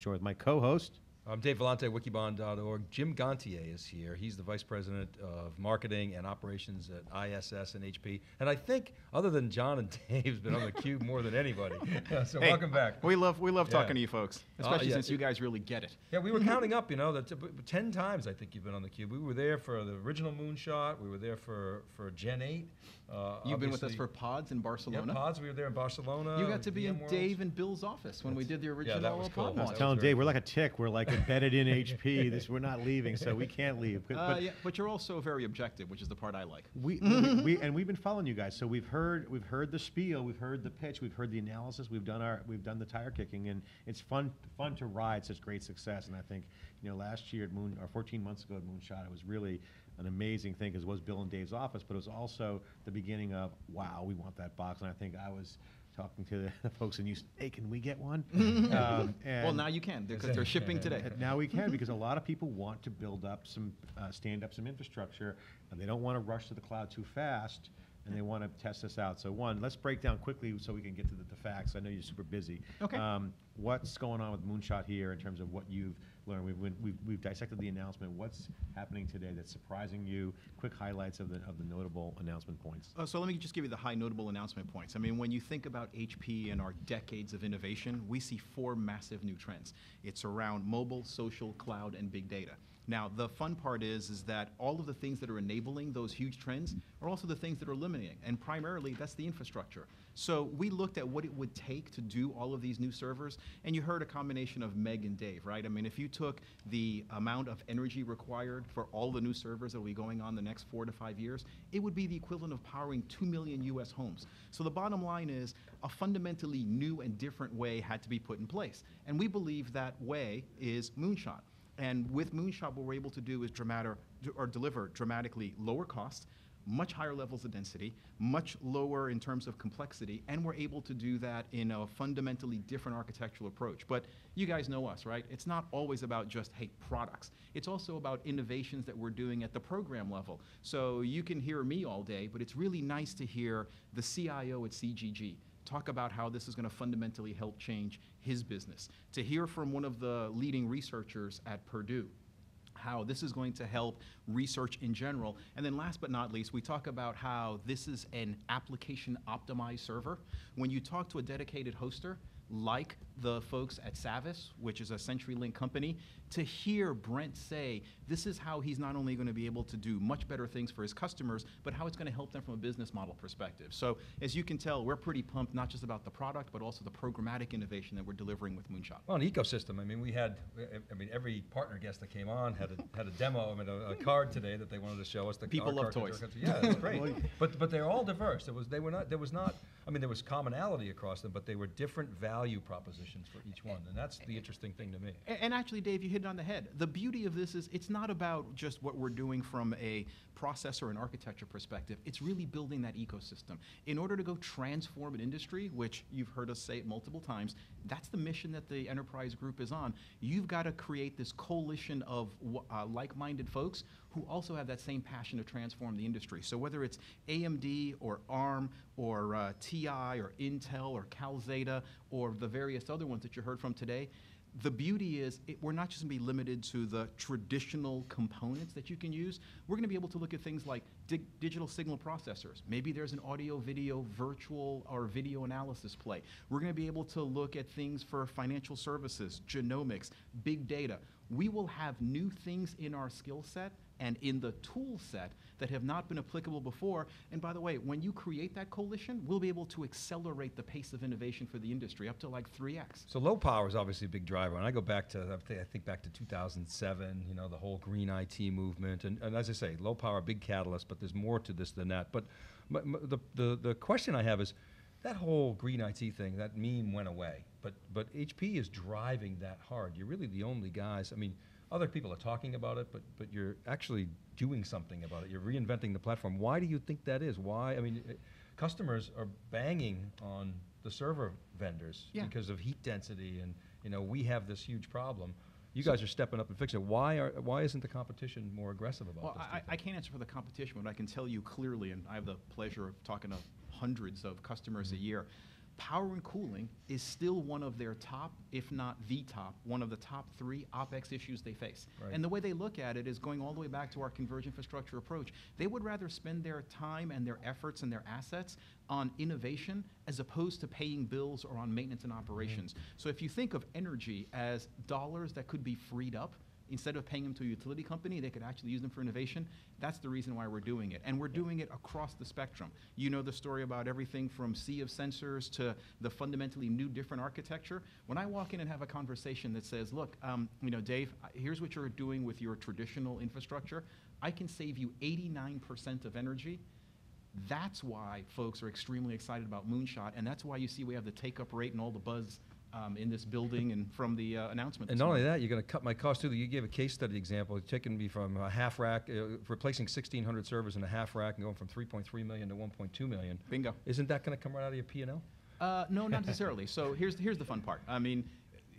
Sure, with my co-host. I'm Dave Vellante, wikibon.org. Jim Ganthier is here. He's the Vice President of Marketing and Operations at ISS and HP. And I think, other than John and Dave's been on the cube more than anybody. so Hey, welcome back. We love we love Yeah. talking to you folks, Uh, especially yeah, since you guys really get it. Yeah, we were counting up, you know, that t- 10 times I think you've been on the cube. We were there for the original moonshot. We were there for, for Gen 8. Uh, You've been with us for Pods in yeah, Barcelona. Pods. We were there in Barcelona. you got to be in VMworld. Dave and Bill's office when we did the yeah, original that was cool. Pod That I was was telling very Dave, we're like a tick. We're like embedded in HP. This we're not leaving, so we can't leave. But, Uh, but yeah, but you're also very objective, which is the part I like. we, we, we and we've been following you guys. So we've heard we've heard the spiel, we've heard the pitch, we've heard the analysis, we've done our we've done the tire kicking, and it's fun fun to ride such great success. And I think you know last year at Moon or 14 months ago at Moonshot, it was really an amazing thing because it was Bill and Dave's office, but it was also the beginning of wow, we want that box. And I think I was talking to the folks and you, said, hey, can we get one? um, Well, now you can because they're shipping today. now we can because a lot of people want to build up some, uh, stand up some infrastructure, and they don't want to rush to the cloud too fast, and they want to test this out. So one, let's break down quickly so we can get to the, the facts. I know you're super busy. Okay. Um, what's going on with Moonshot here in terms of what you've learned? We've, we've, we've dissected the announcement. What's happening today that's surprising you? Quick highlights of the, of the notable announcement points. Uh, so let me just give you the high notable announcement points. I mean, when you think about HP and our decades of innovation, we see four massive new trends. It's around mobile, social, cloud, and big data. Now, the fun part is, is that all of the things that are enabling those huge trends are also the things that are limiting, and primarily that's the infrastructure. So we looked at what it would take to do all of these new servers, and you heard a combination of Meg and Dave, right? I mean, if you took the amount of energy required for all the new servers that will be going on the next four to five years, it would be the equivalent of powering 2 million US homes. So the bottom line is a fundamentally new and different way had to be put in place. And we believe that way is Moonshot. And with Moonshot, what we're able to do is dramatic, or deliver dramatically lower cost, much higher levels of density, much lower in terms of complexity, and we're able to do that in a fundamentally different architectural approach. But you guys know us, right? It's not always about just, hey, products. It's also about innovations that we're doing at the program level. So you can hear me all day, but it's really nice to hear the CIO at CGG talk about how this is going to fundamentally help change his business. To hear from one of the leading researchers at Purdue how this is going to help research in general. And then last but not least, we talk about how this is an application optimized server. When you talk to a dedicated hoster, like the folks at Savvis, which is a CenturyLink company, to hear Brent say this is how he's not only going to be able to do much better things for his customers, but how it's going to help them from a business model perspective. So as you can tell, we're pretty pumped not just about the product, but also the programmatic innovation that we're delivering with Moonshot. Well, an ecosystem. I mean, we had. I mean, every partner guest that came on had a, had a demo. I mean, a, a card today that they wanted to show us. The People love toys. Yeah, that's great. but but they're all diverse. There was they were not. There was not. I mean, there was commonality across them, but they were different value propositions for each one, and that's the interesting thing to me. And actually, Dave, you hit it on the head. The beauty of this is it's not about just what we're doing from a processor and architecture perspective. It's really building that ecosystem. In order to go transform an industry, which you've heard us say it multiple times, that's the mission that the enterprise group is on. You've got to create this coalition of uh, like-minded folks who also have that same passion to transform the industry. So whether it's AMD or ARM or uh, TI or Intel or Calxeda or the various other ones that you heard from today, the beauty is it, we're not just going to be limited to the traditional components that you can use. We're going to be able to look at things like dig- digital signal processors. Maybe there's an audio, video, virtual, or video analysis play. We're going to be able to look at things for financial services, genomics, big data. We will have new things in our skill set and in the tool set that have not been applicable before. And by the way, when you create that coalition, we'll be able to accelerate the pace of innovation for the industry up to like 3x. So low power is obviously a big driver, and I go back to I think- back to 2007. You know, the whole green IT movement, and, and as I say, low power, big catalyst. But there's more to this than that. But the, the the question I have is that whole green IT thing. That meme went away, but but HP is driving that hard. You're really the only guys. I mean. Other people are talking about it, but but you're actually doing something about it. You're reinventing the platform. Why do you think that is? Why? I mean, it- customers are banging on the server vendors Yeah. because of heat density, and you know we have this huge problem. You guys are stepping up and fixing it. Why are why isn't the competition more aggressive about Well, this? I, I can't answer for the competition, but I can tell you clearly, and I have the pleasure of talking to hundreds of customers a mm-hmm. year. Power and cooling is still one of their top, if not the top, one of the top three OpEx issues they face. Right. And the way they look at it is going all the way back to our converged infrastructure approach. They would rather spend their time and their efforts and their assets on innovation as opposed to paying bills or on maintenance and operations. Mm-hmm. So if you think of energy as dollars that could be freed up, instead of paying them to a utility company, they could actually use them for innovation. That's the reason why we're doing it. And we're doing it across the spectrum. You know the story about everything from sea of sensors to the fundamentally new, different architecture. When I walk in and have a conversation that says, look, um, you know, Dave, here's what you're doing with your traditional infrastructure, I can save you 89% of energy. That's why folks are extremely excited about Moonshot, and that's why you see we have the take-up rate and all the buzz um, in this building and from the uh, announcement. And not only that, you're going to cut my cost too. You gave a case study example, You're taking me from a half rack, uh, replacing 1,600 servers in a half rack and going from 3.3 million to 1.2 million. Bingo. Isn't that going to come right out of your P&L? Uh, no, not necessarily. so here's here's the fun part. I mean,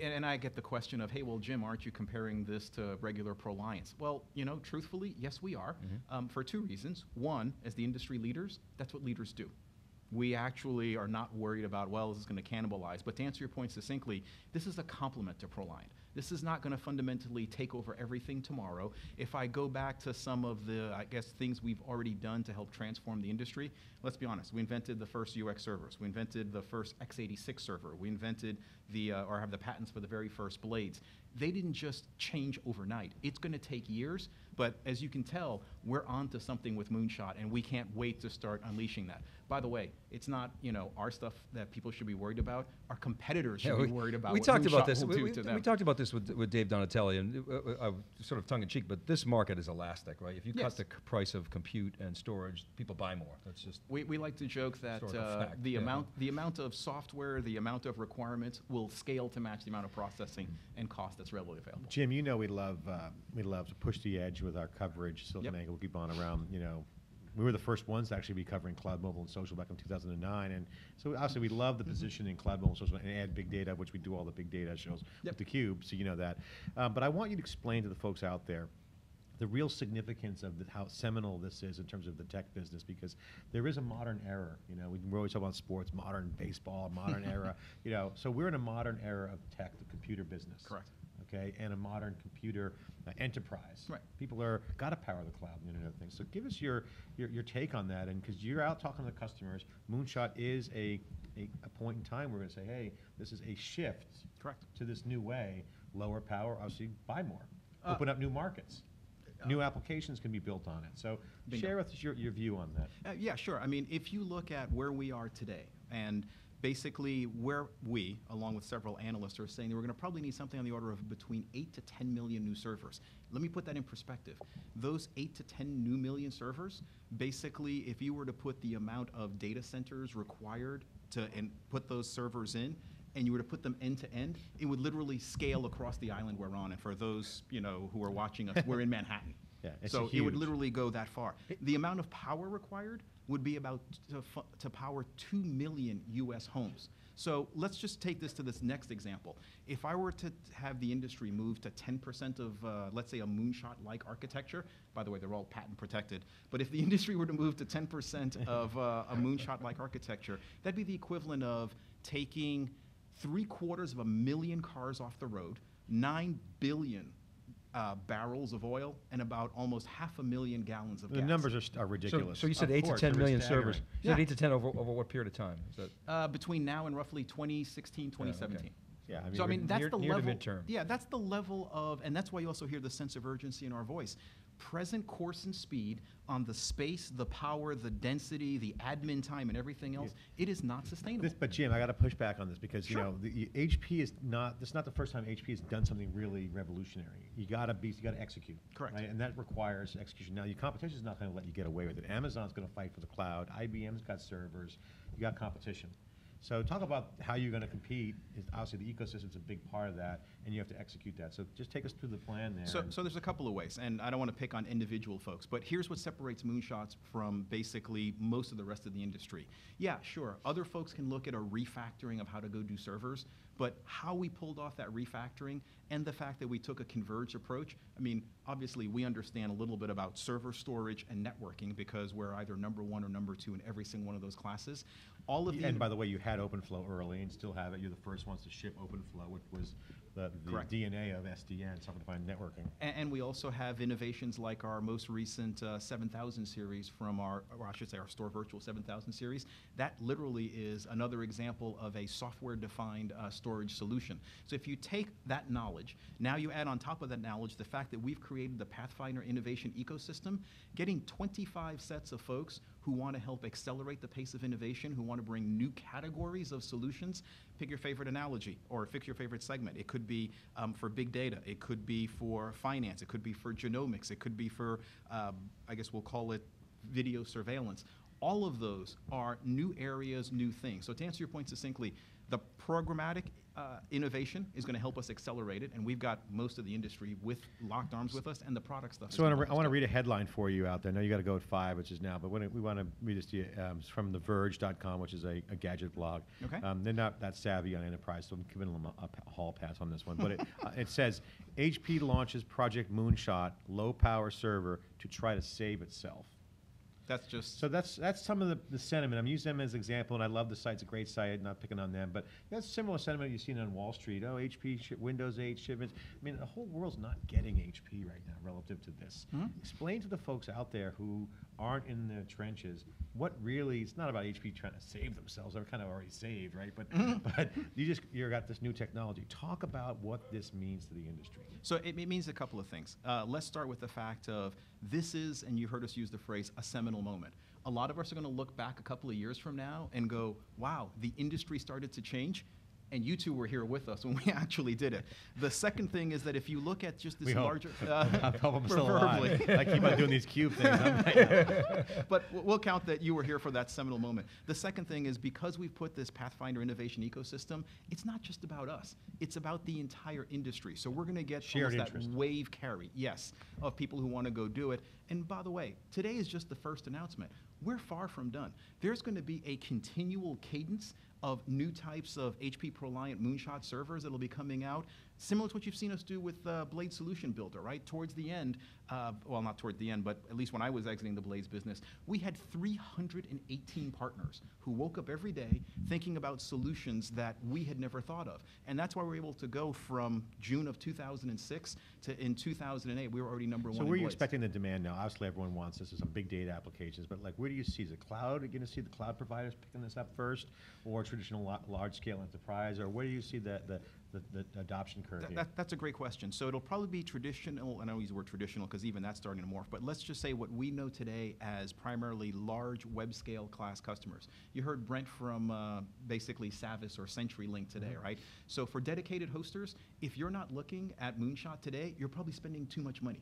and, and I get the question of, hey, well, Jim, aren't you comparing this to regular ProLiants? Well, you know, truthfully, yes, we are, um, for two reasons. One, as the industry leaders, that's what leaders do. We actually are not worried about, well, is this is going to cannibalize. But to answer your point succinctly, this is a complement to ProLiant. This is not going to fundamentally take over everything tomorrow. If I go back to some of the, I guess, things we've already done to help transform the industry, let's be honest. We invented the first UX servers. We invented the first x86 server. We invented the, uh, or have the patents for the very first blades. They didn't just change overnight. It's going to take years, but as you can tell, we're onto something with Moonshot, and we can't wait to start unleashing that. By the way, it's not you know our stuff that people should be worried about. Our competitors should Yeah, be worried about. We talked Moonshot about this. We, we- we talked about this with, with Dave Donatelli, and uh, uh, uh, sort of tongue in cheek. But this market is elastic, right? If you Yes. cut the price of compute and storage, people buy more. That's just We, we like to joke that Sort of uh, the yeah. amount the amount of software, the amount of requirements will scale to match the amount of processing and cost that's readily available. Jim, you know we love uh, we love to push the edge with our coverage. Silicon Yep. Angle, keep on around. You know, we were the first ones to actually be covering cloud, mobile, and social back in 2009, and so obviously we love the position in cloud, mobile, and social, and add big data, which we do all the big data shows Yep. with the Cube, so you know that. Um, but I want you to explain to the folks out there the real significance of the, how seminal this is in terms of the tech business because there is a modern era. You know, we, we always talk about sports, modern baseball, modern era. You know, so we're in a modern era of tech, the computer business. Correct. Okay, and a modern computer uh, enterprise. Right. People are got to power the cloud and the Internet of Things. So give us your your, your take on that, and because you're out talking to the customers, Moonshot is a, a a point in time where we're going to say, hey, this is a shift. Correct. To this new way, lower power, obviously buy more, Uh, open up new markets. New applications can be built on it. So Bingo. share with us your, your view on that. Uh, yeah, sure. I mean, if you look at where we are today, and basically where we, along with several analysts, are saying that we're going to probably need something on the order of between 8 to 10 million new servers. Let me put that in perspective. Those 8 to 10 new million servers, basically, if you were to put the amount of data centers required to and put those servers in, and you were to put them end to end, it would literally scale across the island we're on. And for those, you know, who are watching us, we're in Manhattan. Yeah, it's so it would literally go that far. The amount of power required would be about to, to power 2 million US homes. So let's just take this to this next example. If I were to have the industry move to 10% of, uh, let's say, a moonshot like architecture, by the way, they're all patent protected, but if the industry were to move to 10% of uh, a moonshot like architecture, that'd be the equivalent of taking three quarters of a million cars off the road, 9 billion uh, barrels of oil, and about almost half a million gallons of gas. The gas. numbers are, st- are so, ridiculous. so you said Of eight to course, 10 they're million staggering. servers. You said Yeah. eight to 10 over, over what period of time? Is that uh, between now and roughly 2016, 2017. Yeah, I mean, so I mean, that's near- the near level. midterm. Yeah, that's the level of, and that's why you also hear the sense of urgency in our voice. Present course and speed on the space, the power, the density, the admin time, and everything else. It is not sustainable. This, but Jim, I got to push back on this because Sure. you know the, y- HP is not. This is not the first time HP has done something really revolutionary. You got to be. You got to execute. Correct. Right? And that requires execution. Now, your competition is not going to let you get away with it. Amazon's going to fight for the cloud. IBM's got servers. You got competition. So talk about how you're going to compete. Is obviously the ecosystem's a big part of that, and you have to execute that. So just take us through the plan there. So, so there's a couple of ways, and I don't want to pick on individual folks, but here's what separates moonshots from basically most of the rest of the industry. Yeah, sure, other folks can look at a refactoring of how to go do servers, But how we pulled off that refactoring and the fact that we took a converged approach, I mean, obviously, we understand a little bit about server storage and networking because we're either number one or number two in every single one of those classes. All of the And by the way, you had OpenFlow early and still have it. You're the first ones to ship OpenFlow, which was the, the DNA of SDN, software-defined networking. A- And, we also have innovations like our most recent uh, 7000 series from our, or I should say, our Store Virtual 7000 series. That literally is another example of a software-defined uh, storage solution. So if you take that knowledge, now you add on top of that knowledge the fact that we've created the Pathfinder innovation ecosystem, getting 25 sets of folks who want to help accelerate the pace of innovation, who want to bring new categories of solutions. Pick your favorite analogy or pick your favorite segment. It could be um, for big data, it could be for finance, it could be for genomics, it could be for, um, I guess we'll call it video surveillance. All of those are new areas, new things. So to answer your point succinctly, the programmatic uh, innovation is going to help us accelerate it, and we've got most of the industry with locked arms with us, and the product stuff. So I want to, help I want to us read a headline for you out there. I know you got to go at five, which is now, but when it- we want to read this to you. Um, it's from TheVerge.com, which is a, a gadget blog. Okay. Um, they're not that savvy on enterprise, so I'm giving them a, a hall pass on this one. But it, uh, it says HP launches Project Moonshot low power server to try to save itself. That's just So that's that's some of the, the sentiment. I'm using them as an example, and I love the site. It's a great site. Not picking on them, but that's similar sentiment you've seen on Wall Street. Oh, HP shi- Windows 8 shipments. I mean, the whole world's not getting HP right now relative to this. Mhm. Explain to the folks out there who aren't in the trenches what really. It's not about HP trying to save themselves. They're kind of already saved, right? But but you just you got this new technology. Talk about what this means to the industry. So it, it means a couple of things. Uh, let's start with the fact of this is, and you heard us use the phrase, a seminal moment. A lot of us are going to look back a couple of years from now and go, wow, the industry started to change. And you two were here with us when we actually did it. The second thing is that if you look at just this We larger, uh, I hope I'm still alive. I keep on doing these cube things. But we'll count that you were here for that seminal moment. The second thing is because we've put this Pathfinder innovation ecosystem, it's not just about us. It's about the entire industry. So we're going to get Shared that wave carry, yes, of people who want to go do it. And by the way, today is just the first announcement. We're far from done. There's going to be a continual cadence of new types of HP ProLiant Moonshot servers that'll be coming out, similar to what you've seen us do with uh, Blade Solution Builder, right? Towards the end, uh, well, not toward the end, but at least when I was exiting the Blades business, we had 318 partners who woke up every day thinking about solutions that we had never thought of. And that's why we were able to go from June of 2006 to in 2008, we were already number one So where are you Blades. expecting the demand now? Obviously, everyone wants this, there's some big data applications, but like, where do you see, the cloud, are you gonna see the cloud providers picking this up first? Or traditional large-scale enterprise, or where do you see the, the, the- the adoption curve That, here? that, that's a great question. So it'll probably be traditional, and I don't use the word traditional because even that's starting to morph, but let's just say what we know today as primarily large web scale class customers. You heard Brent from uh, basically Savvis or CenturyLink today, right? So for dedicated hosters, if you're not looking at Moonshot today, you're probably spending too much money.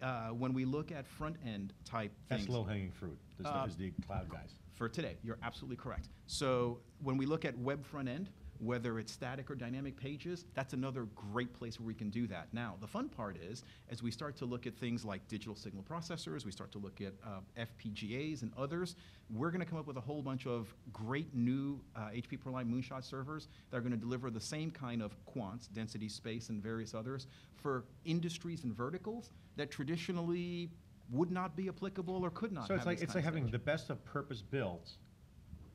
Uh, when we look at front end type things. That's things, low-hanging fruit, is the- Uh, is the cloud guys. for today. You're absolutely correct. So when we look at web front end, whether it's static or dynamic pages, that's another great place where we can do that. Now, the fun part is, as we start to look at things like digital signal processors, we start to look at uh, FPGAs and others, we're going to come up with a whole bunch of great new uh, HP ProLiant Moonshot servers that are going to deliver the same kind of quants, density, space, and various others for industries and verticals that traditionally would not be applicable or could not So it's like, it's like having the best of purpose-built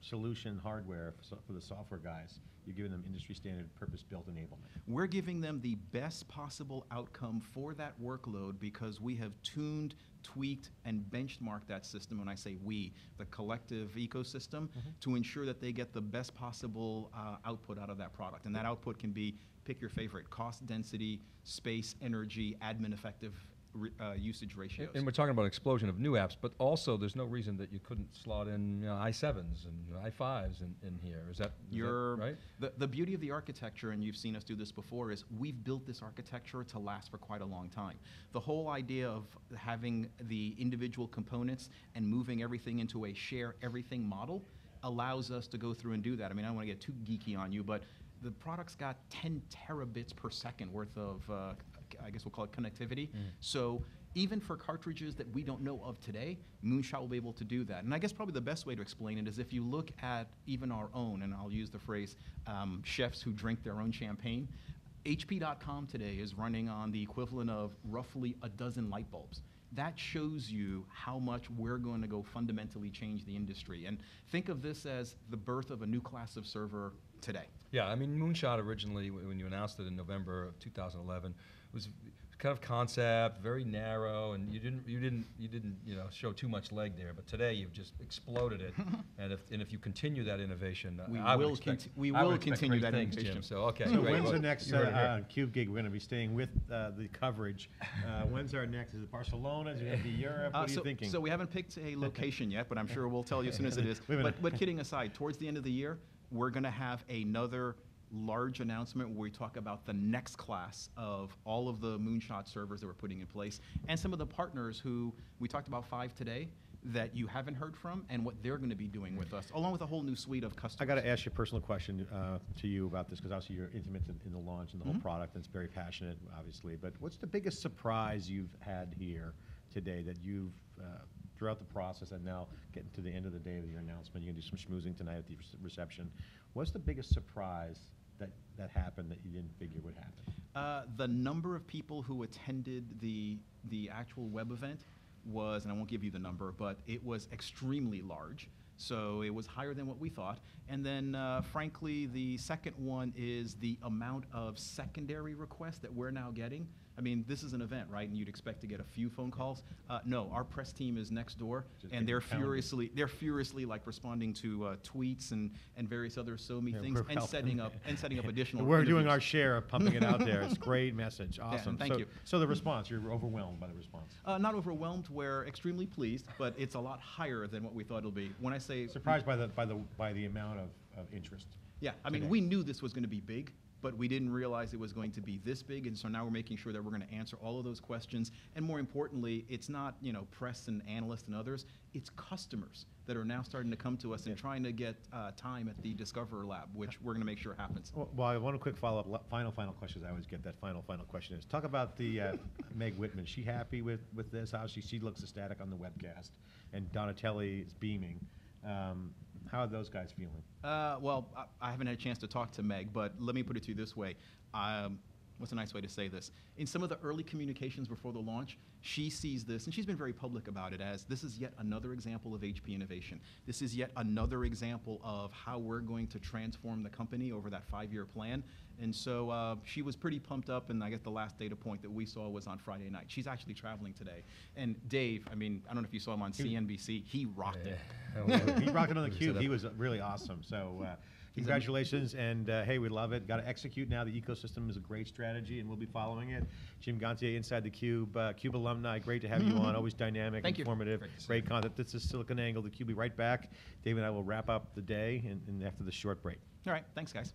solution hardware for so- for the software guys. You're giving them industry-standard purpose-built enablement. We're giving them the best possible outcome for that workload because we have tuned, tweaked, and benchmarked that system. When I say we, the collective ecosystem, to ensure that they get the best possible uh, output out of that product. And that output can be pick your favorite cost, density, space, energy, admin effective re- uh, usage ratios. And we're talking about explosion of new apps, but also there's no reason that you couldn't slot in you know, i7s and i5s in, in here. Is that, is that You're right? The, the beauty of the architecture, and you've seen us do this before, is we've built this architecture to last for quite a long time. The whole idea of having the individual components and moving everything into a share everything model allows us to go through and do that. I mean, I don't want to get too geeky on you, but the product's got 10 terabits per second worth of uh, I guess we'll call it connectivity. So even for cartridges that we don't know of today, Moonshot will be able to do that. And I guess probably the best way to explain it is if you look at even our own, and I'll use the phrase um, chefs who drink their own champagne. HP.com today is running on the equivalent of roughly a dozen light bulbs. That shows you how much we're going to go fundamentally change the industry. And think of this as the birth of a new class of server today. Yeah, I mean, Moonshot originally, when you announced it in November of 2011, was kind of concept, very narrow, and you didn't, you didn't, you didn't, you know, show too much leg there. But today, you've just exploded it, and if and if you continue that innovation, uh, We I will expect, conti- we I will expect continue that things, innovation. Jim. So okay, So great. when's Well, the next uh, heard it here. uh, Cube gig? We're going to be staying with uh, the coverage. Uh, when's our next? Is it Barcelona? Is it going to be Europe? Uh, What are so, you thinking? so we haven't picked a location yet, but I'm sure we'll tell you as soon as it is. Wait a minute. But, but kidding aside, towards the end of the year, we're going to have another large announcement where we talk about the next class of all of the Moonshot servers that we're putting in place and some of the partners who we talked about five today that you haven't heard from and what they're going to be doing with us, along with a whole new suite of customers. I got to ask you a personal question uh, to you about this because obviously you're intimate in, in the launch and the Mm-hmm. whole product, and it's very passionate, obviously. But what's the biggest surprise you've had here today that you've uh, throughout the process and now getting to the end of the day of your announcement? You're gonna do some schmoozing tonight at the rece- reception. What's the biggest surprise that happened that you didn't figure would happen? Uh, the number of people who attended the the actual web event was, and I won't give you the number, but it was extremely large. So it was higher than what we thought. And then, uh, frankly, the second one is the amount of secondary requests that we're now getting. I mean, this is an event, right? And you'd expect to get a few phone calls. Uh, no, our press team is next door, Just and they're people furiously they're furiously like responding to uh, tweets and, and various other so me Yeah, things, and helping. setting up and setting up additional. We're doing our share of pumping it out there. It's a great message. Awesome. thank so, you. So the response, you're overwhelmed by the response. Uh, not overwhelmed. We're extremely pleased, but it's a lot higher than what we thought it'll be. When I say Surprised by the by the by the amount of, of interest. yeah, I mean today. we knew this was going to be big, but we didn't realize it was going to be this big, and so now we're making sure that we're going to answer all of those questions. And more importantly, it's not you know press and analysts and others; it's customers that are now starting to come to us and trying to get uh, time at the Discover Lab, which we're going to make sure happens. Well, well, I want a quick follow-up, final, final question. I always get that final, final question is, talk about the, uh, Meg Whitman. She happy with, with this? Obviously, she looks ecstatic on the webcast, and Donatelli is beaming. Um, how are those guys feeling? Uh, well, I, I haven't had a chance to talk to Meg, but let me put it to you this way. Um, what's a nice way to say this? In some of the early communications before the launch, she sees this, and she's been very public about it, as this is yet another example of HP innovation. This is yet another example of how we're going to transform the company over that five year plan. And so uh, she was pretty pumped up, and I guess the last data point that we saw was on Friday night. She's actually traveling today. And Dave, I mean, I don't know if you saw him on CNBC, he rocked it. He rocked it on the cube. He was really awesome. So, uh, He's a- congratulations, and uh, hey, we love it. Got to execute now. The ecosystem is a great strategy, and we'll be following it. Jim Ganthier, Inside the Cube, uh, Cube alumni. Great to have you on. Always dynamic, Thank you. informative, Great great content. This is Silicon Angle. The Cube. Be right back. Dave and I will wrap up the day, and, and after the short break. All right, thanks, guys.